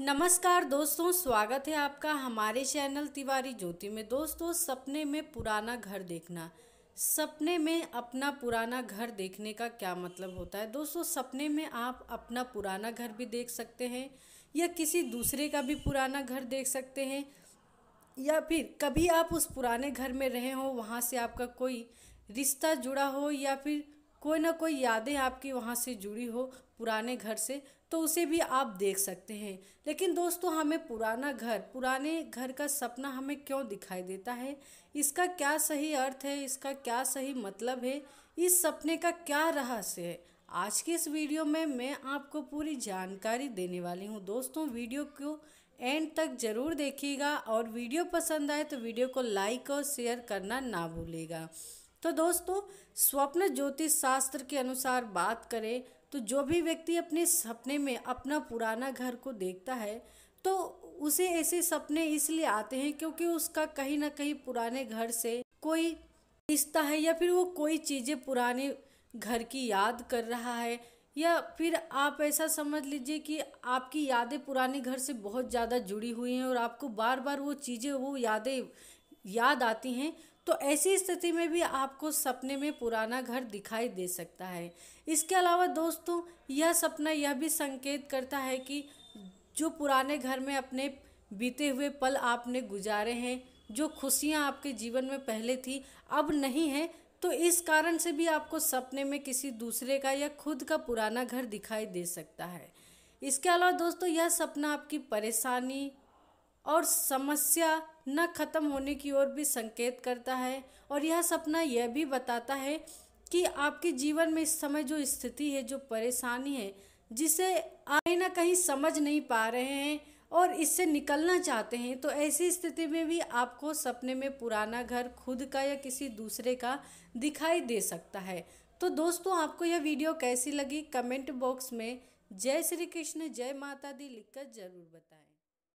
नमस्कार दोस्तों, स्वागत है आपका हमारे चैनल तिवारी ज्योति में। दोस्तों, सपने में पुराना घर देखना। सपने में अपना पुराना घर देखने का क्या मतलब होता है? दोस्तों, सपने में आप अपना पुराना घर भी देख सकते हैं, या किसी दूसरे का भी पुराना घर देख सकते हैं, या फिर कभी आप उस पुराने घर में रहे हो, वहाँ से आपका कोई रिश्ता जुड़ा हो, या फिर कोई ना कोई यादें आपकी वहाँ से जुड़ी हो पुराने घर से तो उसे भी आप देख सकते हैं। लेकिन दोस्तों, हमें पुराना घर, पुराने घर का सपना हमें क्यों दिखाई देता है? इसका क्या सही अर्थ है? इसका क्या सही मतलब है? इस सपने का क्या रहस्य है? आज की इस वीडियो में मैं आपको पूरी जानकारी देने वाली हूँ। दोस्तों, वीडियो को एंड तक ज़रूर देखिएगा और वीडियो पसंद आए तो वीडियो को लाइक और शेयर करना ना भूलेगा तो दोस्तों, स्वप्न ज्योतिष शास्त्र के अनुसार बात करें तो जो भी व्यक्ति अपने सपने में अपना पुराना घर को देखता है तो उसे ऐसे सपने इसलिए आते हैं क्योंकि उसका कहीं ना कहीं पुराने घर से कोई रिश्ता है या फिर वो कोई चीज़ें पुराने घर की याद कर रहा है, या फिर आप ऐसा समझ लीजिए कि आपकी यादें पुराने घर से बहुत ज़्यादा जुड़ी हुई हैं और आपको बार बार वो चीज़ें, वो यादें याद आती हैं तो ऐसी स्थिति में भी आपको सपने में पुराना घर दिखाई दे सकता है। इसके अलावा दोस्तों, यह सपना यह भी संकेत करता है कि जो पुराने घर में अपने बीते हुए पल आपने गुजारे हैं, जो खुशियाँ आपके जीवन में पहले थी, अब नहीं है तो इस कारण से भी आपको सपने में किसी दूसरे का या खुद का पुराना घर दिखाई दे सकता है। इसके अलावा दोस्तों, यह सपना आपकी परेशानी और समस्या न खत्म होने की ओर भी संकेत करता है और यह सपना यह भी बताता है कि आपके जीवन में इस समय जो स्थिति है, जो परेशानी है, जिसे आप कहीं ना कहीं समझ नहीं पा रहे हैं और इससे निकलना चाहते हैं तो ऐसी स्थिति में भी आपको सपने में पुराना घर खुद का या किसी दूसरे का दिखाई दे सकता है। तो दोस्तों, आपको यह वीडियो कैसी लगी? कमेंट बॉक्स में जय श्री कृष्ण, जय माता दी लिखकर ज़रूर बताएँ।